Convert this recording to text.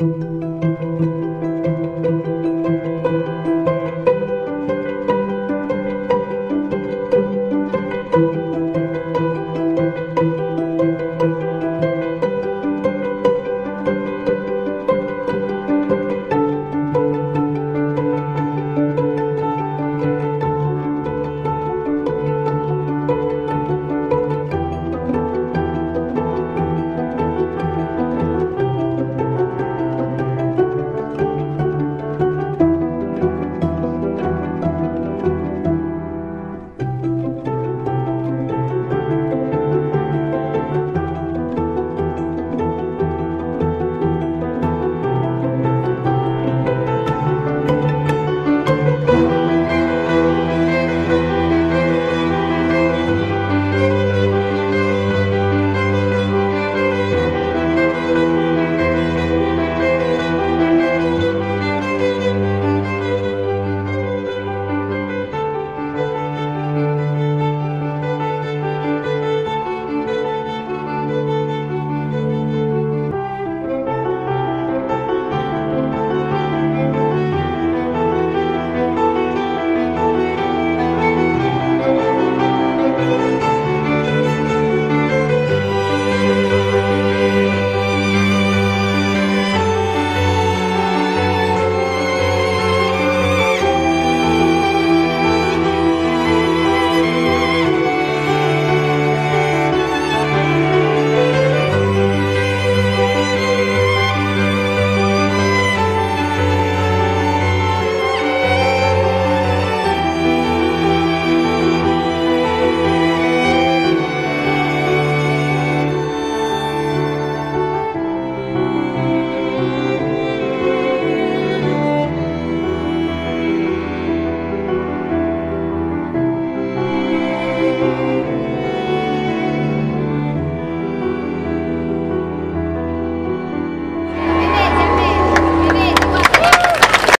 Música